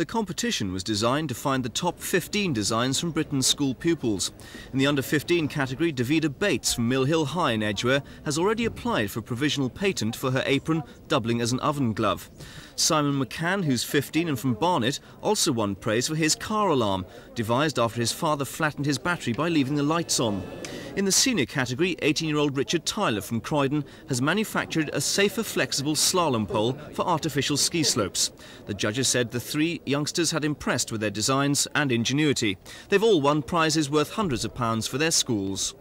The competition was designed to find the top 15 designs from Britain's school pupils. In the under 15 category, Davida Bates from Mill Hill High in Edgware has already applied for a provisional patent for her apron, doubling as an oven glove. Simon McCann, who's 15 and from Barnet, also won praise for his car alarm, devised after his father flattened his battery by leaving the lights on. In the senior category, 18-year-old Richard Tyler from Croydon has manufactured a safer flexible slalom pole for artificial ski slopes. The judges said the three youngsters had impressed with their designs and ingenuity. They've all won prizes worth hundreds of pounds for their schools.